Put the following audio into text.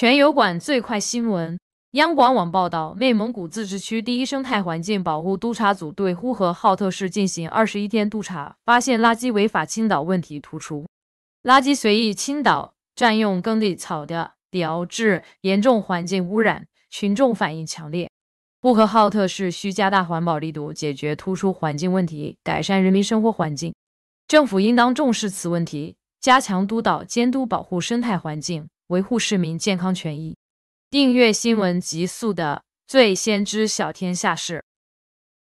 全油管最快新闻，央广网报道，内蒙古自治区第一生态环境保护督察组对呼和浩特市进行二十一天督查，发现垃圾违法倾倒问题突出，垃圾随意倾倒、占用耕地草地，导致严重环境污染，群众反应强烈。呼和浩特市需加大环保力度，解决突出环境问题，改善人民生活环境。政府应当重视此问题，加强督导监督，保护生态环境。维护市民健康权益，订阅新闻极速的最先知晓天下事。